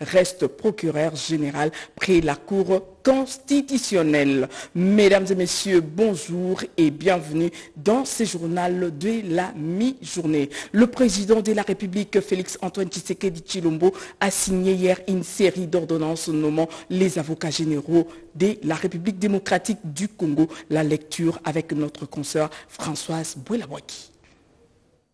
Reste procureur général près la Cour constitutionnelle. Mesdames et messieurs, bonjour et bienvenue dans ce journal de la mi-journée. Le président de la République, Félix Antoine Tshisekedi Chilombo, a signé hier une série d'ordonnances nommant les avocats généraux de la République démocratique du Congo. La lecture avec notre consoeur Françoise Bouelawaki.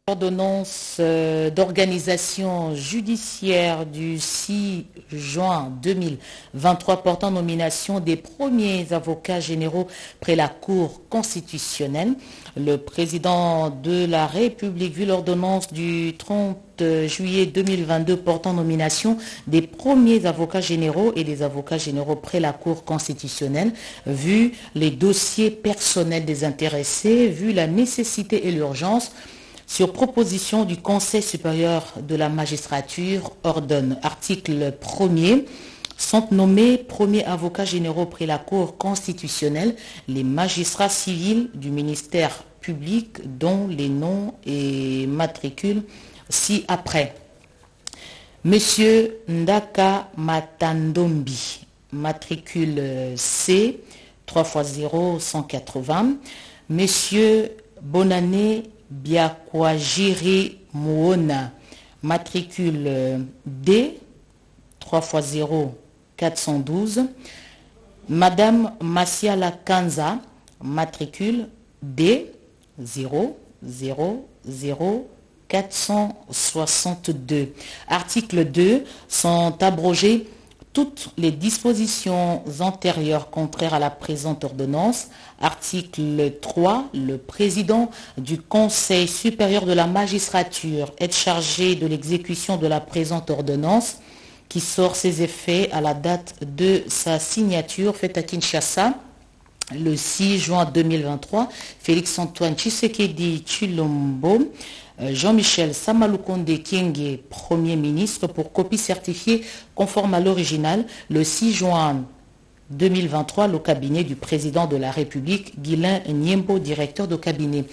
L'ordonnance euh, d'organisation judiciaire du 6 juin 2023 portant nomination des premiers avocats généraux près la Cour constitutionnelle. Le président de la République, vu l'ordonnance du 30 juillet 2022 portant nomination des premiers avocats généraux et des avocats généraux près la Cour constitutionnelle, vu les dossiers personnels des intéressés, vu la nécessité et l'urgence, sur proposition du Conseil supérieur de la magistrature, ordonne. Article 1er sont nommés premiers avocats généraux près la Cour constitutionnelle les magistrats civils du ministère public dont les noms et matricules ci-après. Monsieur Ndaka Matandombi, matricule C, 3 x 0, 180. Monsieur Bonané Biakwajiri Muona, matricule D, 3 x 0, 412. Madame Masiala Kanza, matricule D, 0, 0, 0, 462. Article 2 sont abrogées toutes les dispositions antérieures contraires à la présente ordonnance. Article 3, le président du Conseil supérieur de la magistrature est chargé de l'exécution de la présente ordonnance qui sort ses effets à la date de sa signature faite à Kinshasa le 6 juin 2023. Félix-Antoine Tshisekedi Chilombo Jean-Michel Samalukonde Kienge, Premier ministre, pour copie certifiée conforme à l'original le 6 juin 2023, le cabinet du président de la République, Guilain Niembo, directeur de cabinet.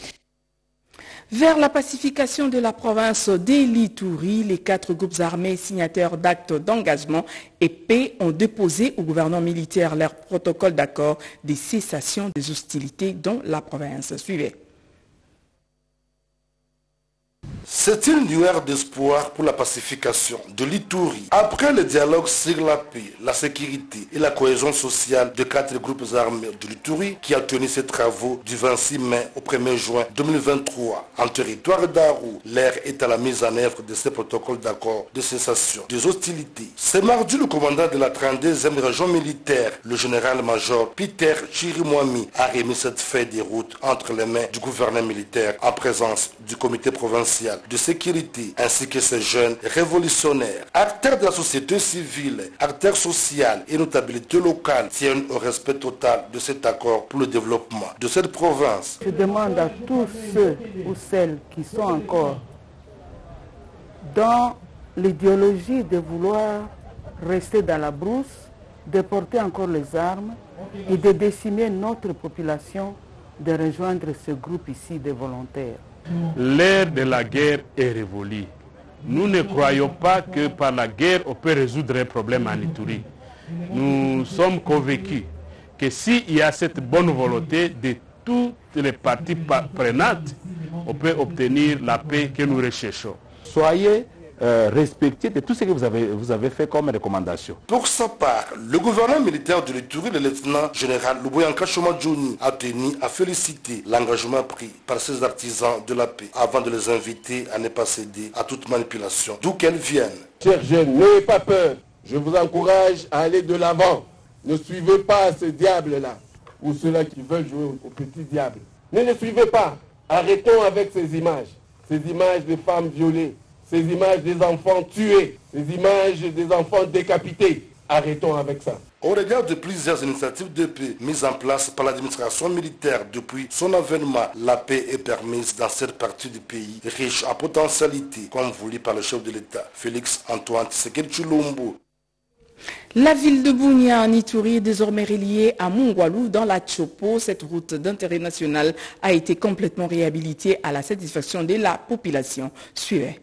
Vers la pacification de la province d'Elitouri, les quatre groupes armés signataires d'actes d'engagement et paix ont déposé au gouvernement militaire leur protocole d'accord des cessations des hostilités dans la province. Suivez. C'est une lueur d'espoir pour la pacification de l'Itourie. Après le dialogue sur la paix, la sécurité et la cohésion sociale de quatre groupes armés de l'Itourie qui a tenu ses travaux du 26 mai au 1er juin 2023 en territoire d'Arou, l'air est à la mise en œuvre de ces protocoles d'accord de cessation des hostilités. C'est mardi le commandant de la 32e région militaire, le général-major Peter Chirimwami, a remis cette feuille de route entre les mains du gouvernement militaire en présence du comité provincial de sécurité ainsi que ces jeunes révolutionnaires, acteurs de la société civile, acteurs sociaux et notabilités locales tiennent au respect total de cet accord pour le développement de cette province. Je demande à tous ceux ou celles qui sont encore dans l'idéologie de vouloir rester dans la brousse, de porter encore les armes et de décimer notre population de rejoindre ce groupe ici de volontaires. L'ère de la guerre est révolue. Nous ne croyons pas que par la guerre, on peut résoudre un problème en Ituri. Nous sommes convaincus que s'il y a cette bonne volonté de toutes les parties prenantes, on peut obtenir la paix que nous recherchons. Soyez euh, respecter de tout ce que vous avez, vous avez fait comme recommandation. Pour sa part, le gouvernement militaire de l'Itourie, le lieutenant général Luboyanka Jouni, a tenu à féliciter l'engagement pris par ces artisans de la paix avant de les inviter à ne pas céder à toute manipulation, d'où qu'elles viennent. Chers jeunes, n'ayez pas peur. Je vous encourage à aller de l'avant. Ne suivez pas ces diables-là, ou ceux-là qui veulent jouer au petit diable. Ne les suivez pas. Arrêtons avec ces images, ces images de femmes violées, ces images des enfants tués, ces images des enfants décapités. Arrêtons avec ça. Au regard de plusieurs initiatives de paix mises en place par l'administration militaire depuis son avènement, la paix est permise dans cette partie du pays riche en potentialités, comme voulu par le chef de l'État, Félix Antoine Tshisekedi Chulombo. La ville de Bounia en Ituri est désormais reliée à Mungwalu dans la Chopo. Cette route d'intérêt national a été complètement réhabilitée à la satisfaction de la population. Suivez.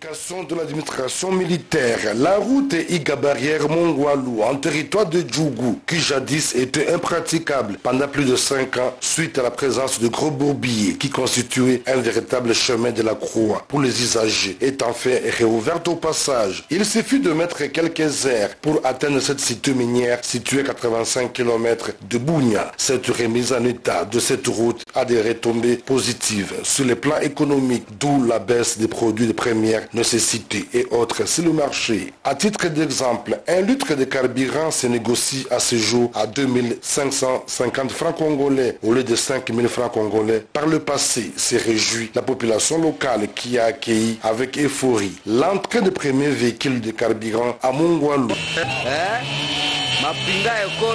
Explication de l'administration militaire. La route Iga Barrière Mongwalou en territoire de Djougou, qui jadis était impraticable pendant plus de 5 ans suite à la présence de gros bourbiers qui constituaient un véritable chemin de la croix pour les usagers, est enfin réouverte au passage. Il suffit de mettre quelques airs pour atteindre cette cité minière située à 85 km de Bougna. Cette remise en état de cette route a des retombées positives sur le plan économique, d'où la baisse des produits de première nécessité et autres sur le marché. À titre d'exemple, un litre de carburant se négocie à ce jour à 2550 francs congolais au lieu de 5000 francs congolais. Par le passé, s'est réjouit la population locale qui a accueilli avec euphorie l'entrée de premiers véhicules de carburant à Mongwalou.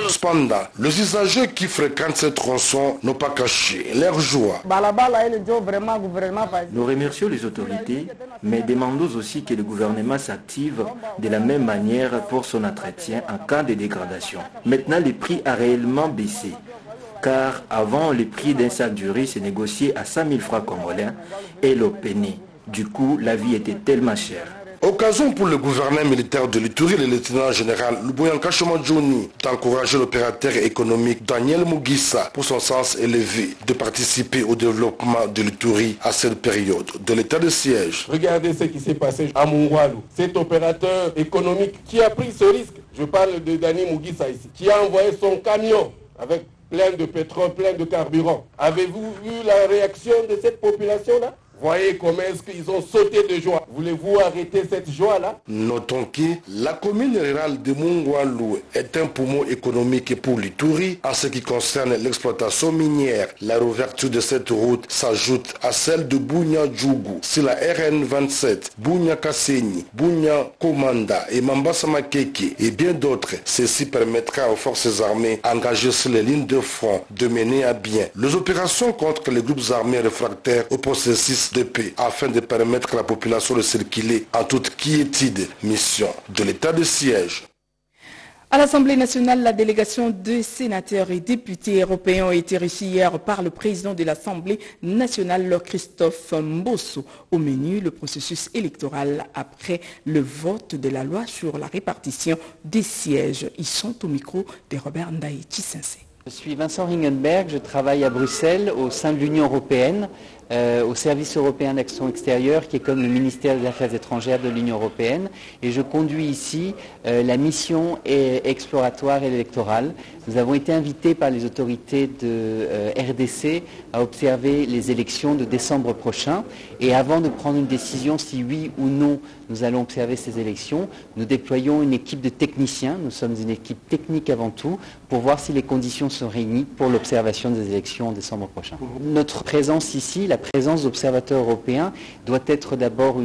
Cependant, les usagers qui fréquentent ce tronçon n'ont pas caché leur joie. Nous remercions les autorités, mais demandons aussi que le gouvernement s'active de la même manière pour son entretien en cas de dégradation. Maintenant, le prix a réellement baissé, car avant, le prix d'un sac du riz se négociait à 100 000 francs congolais et l'eau Du coup, la vie était tellement chère. Occasion pour le gouverneur militaire de l'Itourie, le lieutenant général Luboyanka Johnny, d'encourager l'opérateur économique Daniel Mugissa pour son sens élevé de participer au développement de l'Itourie à cette période de l'état de siège. Regardez ce qui s'est passé à Mungwalu. Cet opérateur économique qui a pris ce risque, je parle de Daniel Mugissa ici, qui a envoyé son camion avec plein de pétrole, plein de carburant. Avez-vous vu la réaction de cette population-là? Voyez comment est-ce qu'ils ont sauté de joie. Voulez-vous arrêter cette joie-là? Notons que la commune rurale de Mungwalu est un poumon économique pour l'Ituri en ce qui concerne l'exploitation minière. La réouverture de cette route s'ajoute à celle de Bunya Djougou sur la RN 27, Bunya Kasseni, Bunya Komanda et Mambasa Makeke et bien d'autres. Ceci permettra aux forces armées engagées sur les lignes de front de mener à bien les opérations contre les groupes armés réfractaires au processus de paix afin de permettre à la population de circuler en toute quiétude. Mission de l'état de siège. À l'Assemblée nationale, la délégation de sénateurs et députés européens a été reçue hier par le président de l'Assemblée nationale, Christophe Mbosso. Au menu, le processus électoral après le vote de la loi sur la répartition des sièges. Ils sont au micro de Robert Ndaï Sensei. Je suis Vincent Ringenberg, je travaille à Bruxelles au sein de l'Union européenne euh, au service européen d'action extérieure, qui est comme le ministère des Affaires étrangères de l'Union européenne. Et je conduis ici euh, la mission exploratoire et électorale. Nous avons été invités par les autorités de euh, RDC à observer les élections de décembre prochain. Et avant de prendre une décision si oui ou non nous allons observer ces élections, nous déployons une équipe de techniciens, nous sommes une équipe technique avant tout, pour voir si les conditions sont réunies pour l'observation des élections en décembre prochain. Notre présence ici, la présence d'observateurs européens doit être d'abord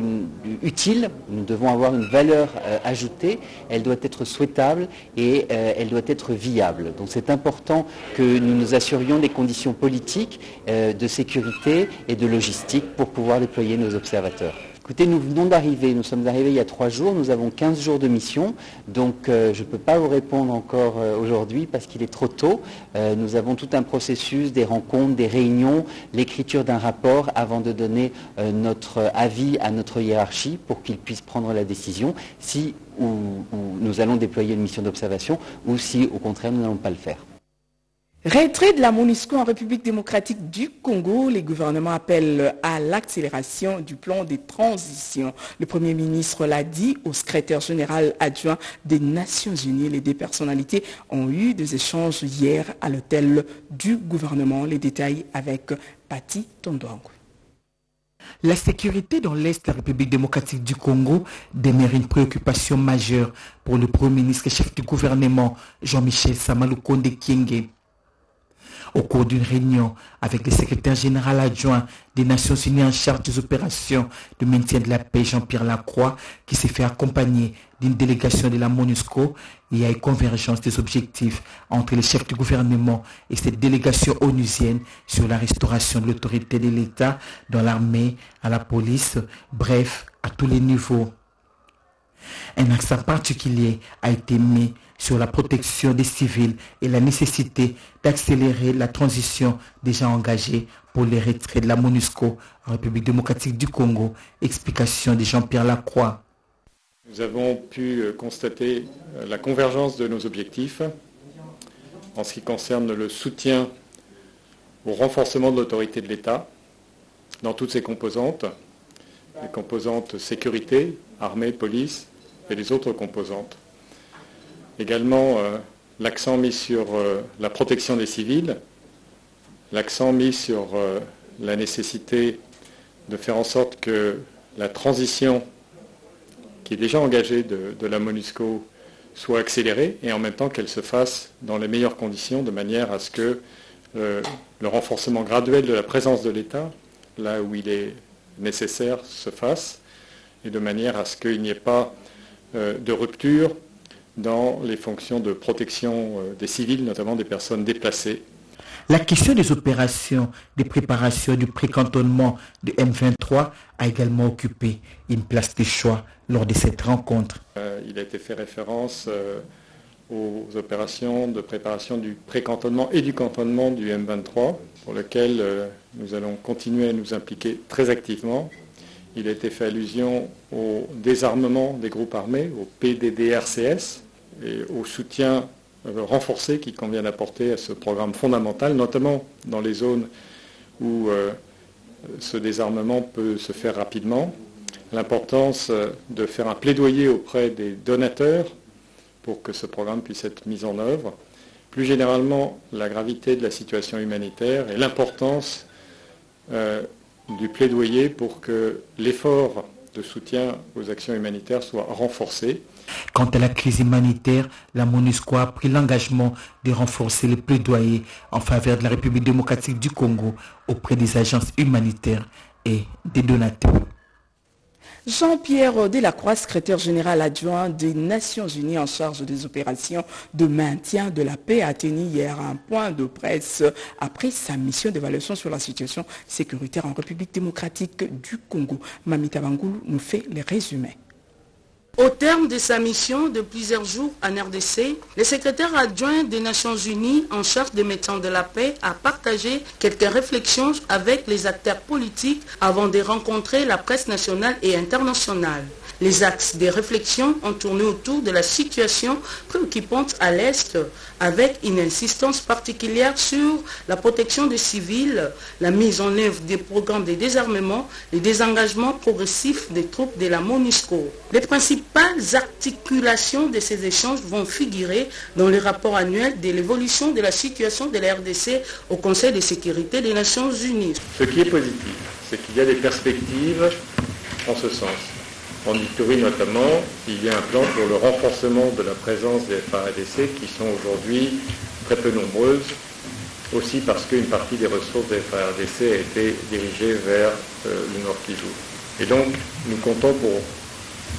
utile, nous devons avoir une valeur euh, ajoutée, elle doit être souhaitable et euh, elle doit être viable. Donc c'est important que nous nous assurions des conditions politiques, euh, de sécurité et de logistique pour pouvoir déployer nos observateurs. Écoutez, nous venons d'arriver, nous sommes arrivés il y a trois jours, nous avons 15 jours de mission, donc euh, je ne peux pas vous répondre encore euh, aujourd'hui parce qu'il est trop tôt. Euh, nous avons tout un processus, des rencontres, des réunions, l'écriture d'un rapport avant de donner notre avis à notre hiérarchie pour qu'ils puissent prendre la décision si nous allons déployer une mission d'observation ou si au contraire nous n'allons pas le faire. Retrait de la MONUSCO en République démocratique du Congo, les gouvernements appellent à l'accélération du plan de transition. Le Premier ministre l'a dit au secrétaire général adjoint des Nations Unies. Les deux personnalités ont eu des échanges hier à l'hôtel du gouvernement. Les détails avec Patti Tondouangou. La sécurité dans l'Est de la République démocratique du Congo demeure une préoccupation majeure pour le Premier ministre et chef du gouvernement Jean-Michel Samaloukonde Kienge au cours d'une réunion avec le secrétaire général adjoint des Nations Unies en charge des opérations de maintien de la paix, Jean-Pierre Lacroix, qui s'est fait accompagner d'une délégation de la MONUSCO, il y a une convergence des objectifs entre les chefs du gouvernement et cette délégation onusienne sur la restauration de l'autorité de l'État dans l'armée, à la police, bref, à tous les niveaux. Un accent particulier a été mis sur la protection des civils et la nécessité d'accélérer la transition déjà engagée pour les retraits de la MONUSCO en République démocratique du Congo. Explication de Jean-Pierre Lacroix. Nous avons pu euh, constater euh, la convergence de nos objectifs en ce qui concerne le soutien au renforcement de l'autorité de l'État dans toutes ses composantes, les composantes sécurité, armée, police et les autres composantes. Également euh, l'accent mis sur la protection des civils, l'accent mis sur la nécessité de faire en sorte que la transition qui est déjà engagée de, la MONUSCO soit accélérée et en même temps qu'elle se fasse dans les meilleures conditions de manière à ce que euh, le renforcement graduel de la présence de l'État, là où il est nécessaire, se fasse et de manière à ce qu'il n'y ait pas euh, de rupture dans les fonctions de protection euh, des civils, notamment des personnes déplacées la question des opérations de préparation du précantonnement de M23 a également occupé une place de choix lors de cette rencontre. Euh, il a été fait référence euh, aux opérations de préparation du précantonnement et du cantonnement du M23, pour lequel euh, nous allons continuer à nous impliquer très activement. Il a été fait allusion au désarmement des groupes armés, au PDDRCS, et au soutien euh, renforcé qu'il convient d'apporter à ce programme fondamental, notamment dans les zones où euh, ce désarmement peut se faire rapidement. L'importance euh, de faire un plaidoyer auprès des donateurs pour que ce programme puisse être mis en œuvre. Plus généralement, la gravité de la situation humanitaire et l'importance du plaidoyer pour que l'effort de soutien aux actions humanitaires soit renforcé Quant à la crise humanitaire, la MONUSCO a pris l'engagement de renforcer le plaidoyer en faveur de la République démocratique du Congo auprès des agences humanitaires et des donateurs. Jean-Pierre Delacroix, secrétaire général adjoint des Nations Unies en charge des opérations de maintien de la paix, a tenu hier un point de presse après sa mission d'évaluation sur la situation sécuritaire en République démocratique du Congo. Mamita Bangoulou nous fait les résumés. Au terme de sa mission de plusieurs jours en RDC, le secrétaire adjoint des Nations Unies en charge des médecins de la paix a partagé quelques réflexions avec les acteurs politiques avant de rencontrer la presse nationale et internationale. Les axes des réflexions ont tourné autour de la situation préoccupante à l'Est, avec une insistance particulière sur la protection des civils, la mise en œuvre des programmes de désarmement, le désengagement progressif des troupes de la MONUSCO. Les principales articulations de ces échanges vont figurer dans le rapport annuel de l'évolution de la situation de la RDC au Conseil de sécurité des Nations Unies. Ce qui est positif, c'est qu'il y a des perspectives en ce sens. En Ituri notamment, il y a un plan pour le renforcement de la présence des FARDC qui sont aujourd'hui très peu nombreuses, aussi parce qu'une partie des ressources des FARDC a été dirigée vers euh, le Nord Kivu. Et donc, nous comptons pour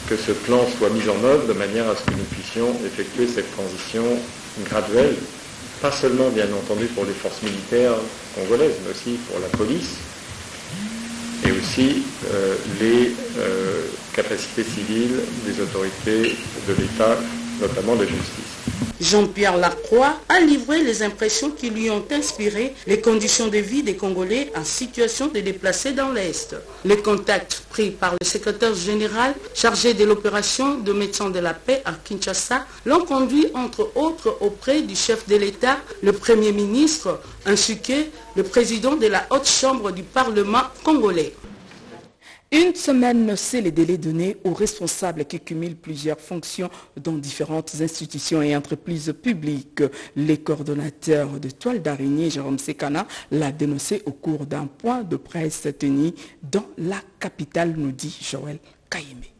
que ce plan soit mis en œuvre de manière à ce que nous puissions effectuer cette transition graduelle, pas seulement bien entendu pour les forces militaires congolaises, mais aussi pour la police, et aussi euh, les euh, capacités civiles des autorités de l'État, notamment de justice. Jean-Pierre Lacroix a livré les impressions qui lui ont inspiré les conditions de vie des Congolais en situation de déplacer dans l'Est. Les contacts pris par le secrétaire général chargé de l'opération de médecins de la paix à Kinshasa l'ont conduit entre autres auprès du chef de l'État, le Premier ministre, ainsi que le président de la haute chambre du Parlement congolais. Une semaine, c'est le délai donné aux responsables qui cumulent plusieurs fonctions dans différentes institutions et entreprises publiques. Les coordonnateurs de toile d'araignée, Jérôme Sekana, l'a dénoncé au cours d'un point de presse tenu dans la capitale, nous dit Joël Kayeme.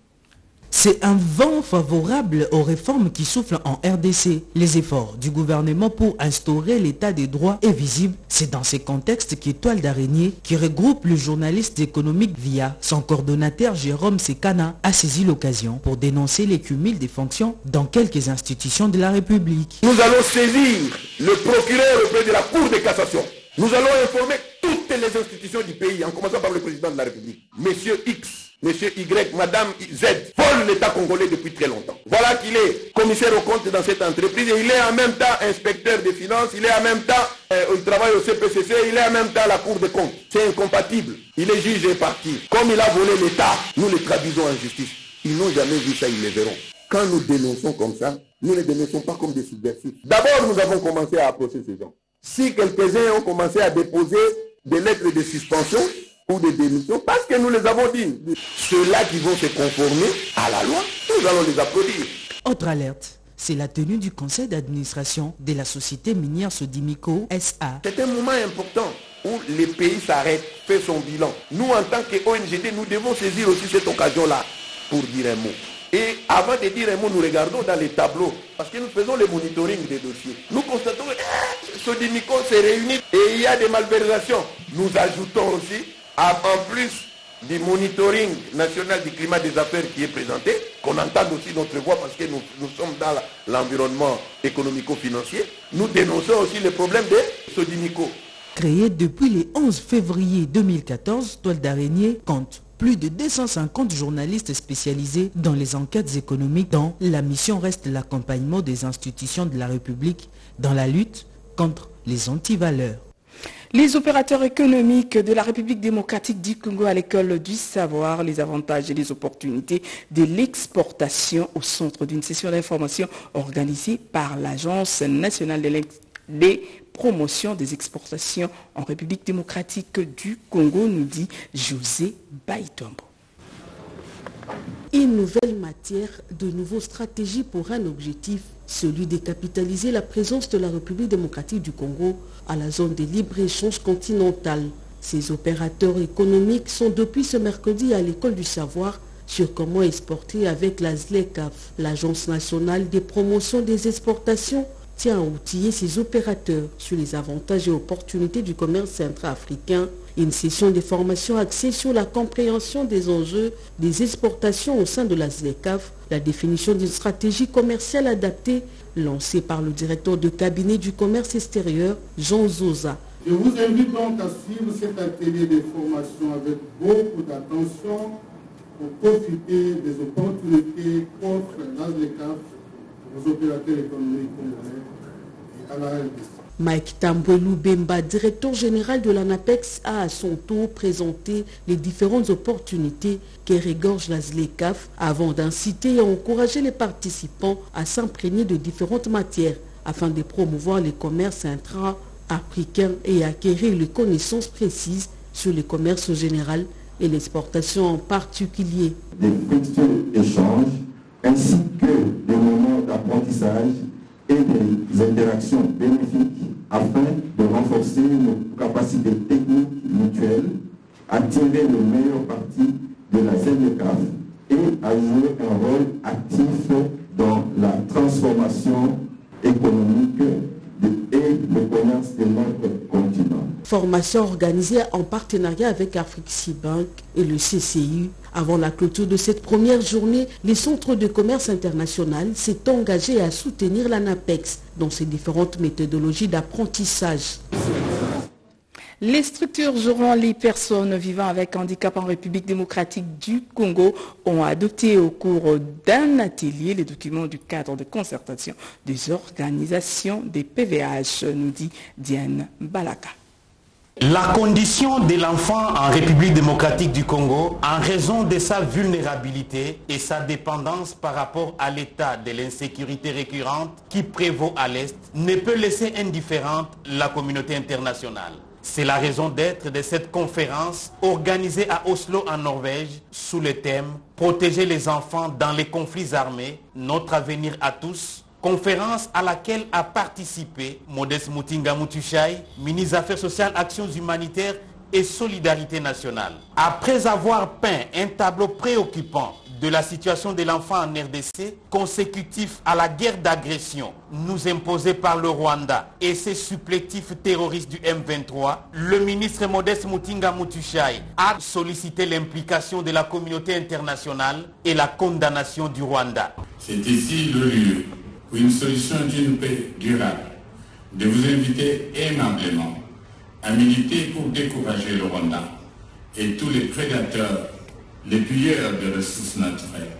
C'est un vent favorable aux réformes qui soufflent en RDC. Les efforts du gouvernement pour instaurer l'état des droits est visible. C'est dans ces contextes qu'Étoile d'araignée, qui regroupe le journaliste économique via son coordonnateur Jérôme Sekana, a saisi l'occasion pour dénoncer les cumuls des fonctions dans quelques institutions de la République. Nous allons saisir le procureur auprès de la Cour de cassation. Nous allons informer toutes les institutions du pays, en commençant par le président de la République, Monsieur X Monsieur Y, Madame Z, vole l'État congolais depuis très longtemps. Voilà qu'il est commissaire au compte dans cette entreprise et il est en même temps inspecteur des finances, il est en même temps, euh, il travaille au CPCC, il est en même temps à la Cour des comptes. C'est incompatible. Il est juge et parti. Comme il a volé l'État, nous le traduisons en justice. Ils n'ont jamais vu ça, ils le verront. Quand nous dénonçons comme ça, nous ne les dénonçons pas comme des subversifs. D'abord, nous avons commencé à approcher ces gens. Si quelques-uns ont commencé à déposer des lettres de suspension ou de démission, parce que nous les avons dit, ceux-là qui vont se conformer à la loi, nous allons les applaudir. Autre alerte. C'est la tenue du conseil d'administration de la société minière Sodimico SA. C'est un moment important où le pays s'arrête, fait son bilan. Nous, en tant qu'ONGD, nous devons saisir aussi cette occasion-là pour dire un mot. Et avant de dire un mot, nous regardons dans les tableaux, parce que nous faisons le monitoring des dossiers. Nous constatons que eh, Sodimico s'est réuni et il y a des malversations. Nous ajoutons aussi, en plus du monitoring national du climat des affaires qui est présenté, qu'on entende aussi notre voix parce que nous, sommes dans l'environnement économico-financier, nous dénonçons aussi le problème de Sodimico. Créé depuis le 11 février 2014, Toile d'araignée compte plus de 250 journalistes spécialisés dans les enquêtes économiques dont la mission reste l'accompagnement des institutions de la République dans la lutte contre les antivaleurs. Les opérateurs économiques de la République démocratique du Congo à l'école du savoir, les avantages et les opportunités de l'exportation au centre d'une session d'information organisée par l'Agence nationale des promotions des exportations en République démocratique du Congo, nous dit José Baitombo. Une nouvelle matière, de nouvelles stratégies pour un objectif, celui de capitaliser la présence de la République démocratique du Congo à la zone de libre-échange continentale. Ces opérateurs économiques sont depuis ce mercredi à l'école du savoir sur comment exporter avec la ZLECAF, l'Agence nationale des promotions des exportations tient à outiller ses opérateurs sur les avantages et opportunités du commerce centra-africain. Une session de formation axée sur la compréhension des enjeux des exportations au sein de la ZLECAF, la définition d'une stratégie commerciale adaptée lancée par le directeur de cabinet du commerce extérieur, Jean Zoza. Je vous invite donc à suivre cet atelier de formation avec beaucoup d'attention pour profiter des opportunités qu'offre la ZLECAF aux opérateurs économiques congolais et à la RDC. Mike Tambouelou Bemba, directeur général de l'ANAPEX, a à son tour présenté les différentes opportunités que regorge la ZLECAF avant d'inciter et encourager les participants à s'imprégner de différentes matières afin de promouvoir les commerces intra-africains et acquérir les connaissances précises sur le commerce général et l'exportation en particulier. Des échanges ainsi que des moments d'apprentissage et des interactions bénéfiques afin de renforcer nos capacités techniques mutuelles, à tirer le meilleur parti de la ZLECAF et à jouer un rôle actif dans la transformation économique et le commerce de notre continent. Formation organisée en partenariat avec Afrique Bank et le CCU. Avant la clôture de cette première journée, les centres de commerce international s'est engagé à soutenir l'ANAPEX dans ses différentes méthodologies d'apprentissage. Les structures gérant les personnes vivant avec handicap en République démocratique du Congo ont adopté au cours d'un atelier les documents du cadre de concertation des organisations des PVH, nous dit Diane Balaka. La condition de l'enfant en République démocratique du Congo, en raison de sa vulnérabilité et sa dépendance par rapport à l'état de l'insécurité récurrente qui prévaut à l'Est, ne peut laisser indifférente la communauté internationale. C'est la raison d'être de cette conférence organisée à Oslo en Norvège sous le thème Protéger les enfants dans les conflits armés, notre avenir à tous. Conférence à laquelle a participé Modeste Moutinga Moutuchai, ministre des Affaires sociales, Actions humanitaires et Solidarité nationale. Après avoir peint un tableau préoccupant de la situation de l'enfant en RDC consécutif à la guerre d'agression nous imposée par le Rwanda et ses supplétifs terroristes du M23, le ministre Modeste Moutinga Moutuchai a sollicité l'implication de la communauté internationale et la condamnation du Rwanda. C'est ici le lieu pour une solution d'une paix durable de vous inviter aimablement à militer pour décourager le Rwanda et tous les prédateurs les pilleurs de ressources naturelles,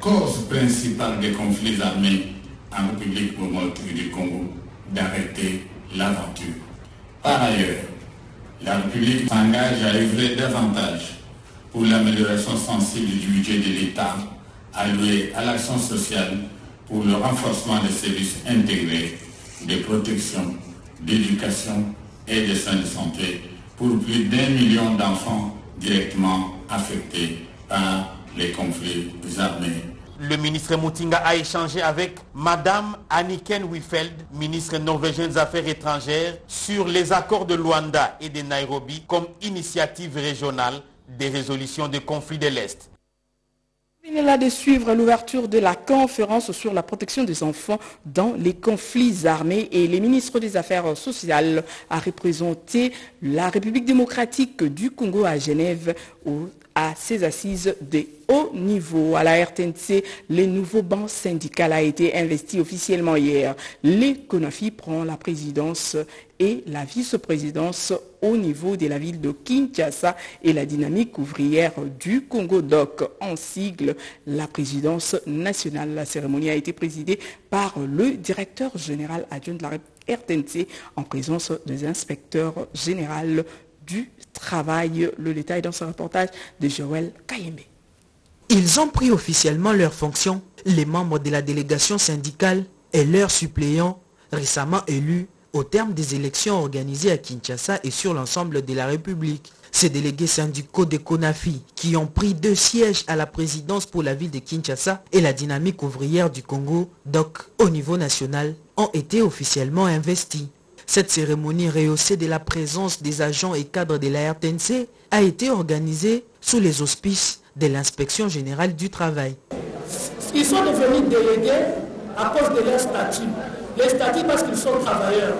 cause principale des conflits armés en République démocratique du Congo, d'arrêter l'aventure. Par ailleurs, la République s'engage à œuvrer davantage pour l'amélioration sensible du budget de l'État alloué à l'action sociale pour le renforcement des services intégrés de protection, d'éducation et de soins de santé pour plus d'un million d'enfants directement affectés par les conflits armés. Le ministre Moutinga a échangé avec Madame Anniken Wiefeld, ministre norvégienne des Affaires étrangères, sur les accords de Luanda et de Nairobi comme initiative régionale des résolutions des conflits de l'Est. Est là de suivre l'ouverture de la conférence sur la protection des enfants dans les conflits armés et les ministres des Affaires sociales a représenté la République démocratique du Congo à Genève à ses assises de haut niveau. À la RTNC, le nouveau banc syndical a été investi officiellement hier. Les CONAFI prend la présidence et la vice-présidence au niveau de la ville de Kinshasa et la dynamique ouvrière du Congo DOC en sigle la présidence nationale. La cérémonie a été présidée par le directeur général adjoint de la RTNC en présence des inspecteurs généraux du travail. Le détail dans ce reportage de Joël Kayembe. Ils ont pris officiellement leurs fonctions, les membres de la délégation syndicale et leurs suppléants récemment élus au terme des élections organisées à Kinshasa et sur l'ensemble de la République. Ces délégués syndicaux de Konafi, qui ont pris deux sièges à la présidence pour la ville de Kinshasa et la dynamique ouvrière du Congo, DOC, au niveau national, ont été officiellement investis. Cette cérémonie rehaussée de la présence des agents et cadres de la RTNC a été organisée sous les auspices de l'inspection générale du travail. Ils sont devenus délégués à cause de leur statut. Les statuts parce qu'ils sont travailleurs.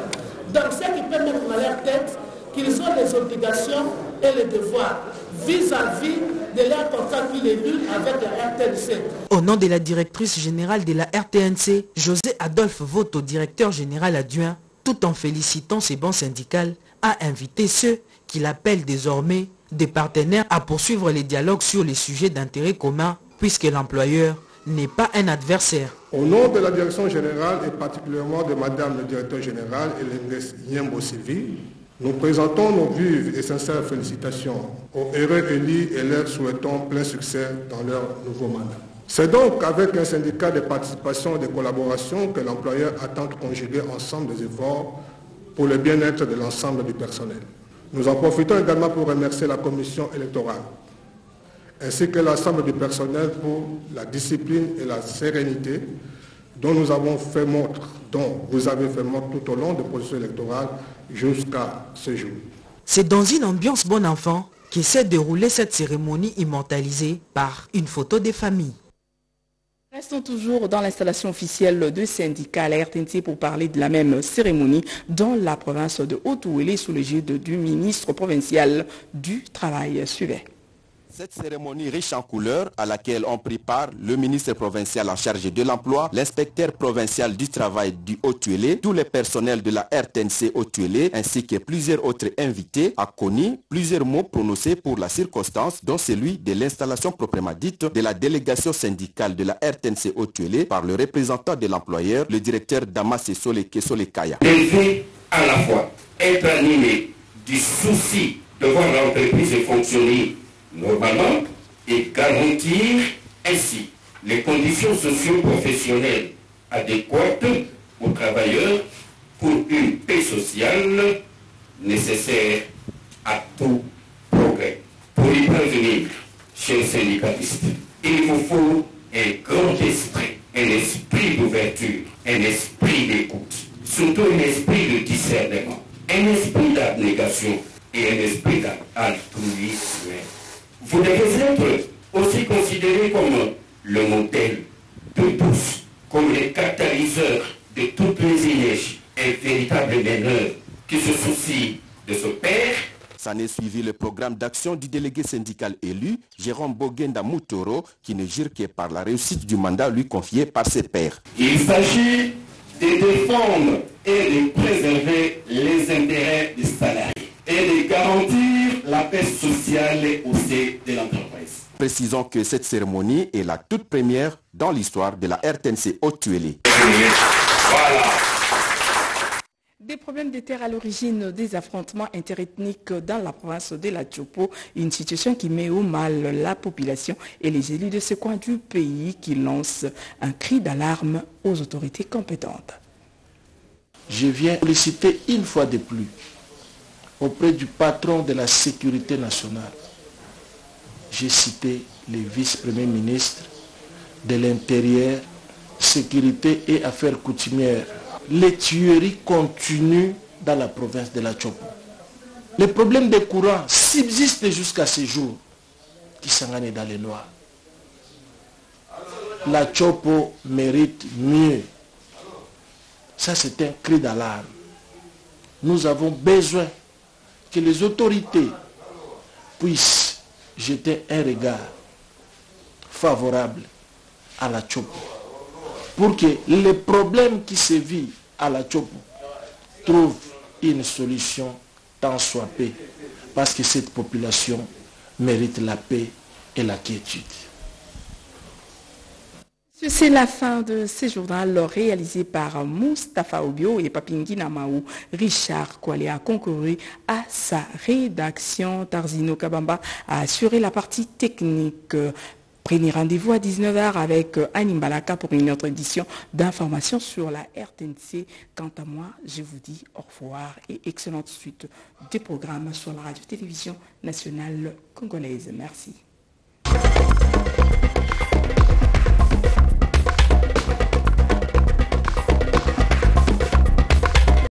Donc ce qui peut mettre dans leur tête qu'ils ont les obligations et les devoirs vis-à-vis de leur contrat qu'il est lu avec la RTNC. Au nom de la directrice générale de la RTNC, José Adolphe Voto, directeur général adjoint, tout en félicitant ses bancs syndicales, a invité ceux qu'il appelle désormais des partenaires à poursuivre les dialogues sur les sujets d'intérêt commun puisque l'employeur n'est pas un adversaire. Au nom de la direction générale et particulièrement de Madame le directeur général Nyembo Sylvie, nous présentons nos vives et sincères félicitations aux heureux élus et leur souhaitons plein succès dans leur nouveau mandat. C'est donc avec un syndicat de participation et de collaboration que l'employeur attend de conjuguer ensemble des efforts pour le bien-être de l'ensemble du personnel. Nous en profitons également pour remercier la commission électorale ainsi que l'ensemble du personnel pour la discipline et la sérénité dont nous avons fait montre, dont vous avez fait montre tout au long du processus électoral jusqu'à ce jour. C'est dans une ambiance bon enfant qui s'est déroulée cette cérémonie immortalisée par une photo des familles. Restons toujours dans l'installation officielle de syndicat à la RTNC pour parler de la même cérémonie dans la province de Haute-Ouélé sous l'égide du ministre provincial du Travail. Suivez. Cette cérémonie riche en couleurs à laquelle ont pris part le ministre provincial en charge de l'emploi, l'inspecteur provincial du travail du Haut-Tuélé, tous les personnels de la RTNC Haut-Tuélé ainsi que plusieurs autres invités a connu plusieurs mots prononcés pour la circonstance dont celui de l'installation proprement dite de la délégation syndicale de la RTNC Haut-Tuélé par le représentant de l'employeur, le directeur Damas Soleke Solekaya. Devait à la fois être animé du souci de voir l'entreprise fonctionner normalement et garantir ainsi les conditions socio-professionnelles adéquates aux travailleurs pour une paix sociale nécessaire à tout progrès. Pour y parvenir, chers syndicalistes, il vous faut un grand esprit, un esprit d'ouverture, un esprit d'écoute, surtout un esprit de discernement, un esprit d'abnégation et un esprit d'altruisme. Vous devez être aussi considéré comme le modèle de tous, comme les catalyseurs de toutes les énergies, un véritable meneur qui se soucie de ce père. S'en est suivi le programme d'action du délégué syndical élu, Jérôme Bogenda Moutoro, qui ne jure que par la réussite du mandat lui confié par ses pairs. Il s'agit de défendre et de préserver les intérêts des salariés et de garantir la paix sociale au sein de l'entreprise. Précisons que cette cérémonie est la toute première dans l'histoire de la RTNC Haute-Tuélé. Des problèmes de terre à l'origine des affrontements interethniques dans la province de la Tchopo, une situation qui met au mal la population et les élus de ce coin du pays qui lancent un cri d'alarme aux autorités compétentes. Je viens féliciter une fois de plus auprès du patron de la sécurité nationale. J'ai cité les vice-premiers ministres de l'Intérieur, Sécurité et Affaires coutumières les tueries continuent dans la province de la Chopo. Le problème des courants subsiste jusqu'à ce jour qui s'engagent dans les noirs? La Chopo mérite mieux. Ça, c'est un cri d'alarme. Nous avons besoin que les autorités puissent jeter un regard favorable à la Chopo pour que les problèmes qui se à la Chopo trouvent une solution tant soit paix. Parce que cette population mérite la paix et la quiétude. C'est la fin de ce journal réalisé par Mustafa Obio et Papingi Namaou. Richard Kwale a concouru à sa rédaction. Tarzino Kabamba a assuré la partie technique. Prenez rendez-vous à 19h avec Annie Balaka pour une autre édition d'informations sur la RTNC. Quant à moi, je vous dis au revoir et excellente suite des programmes sur la radio-télévision nationale congolaise. Merci.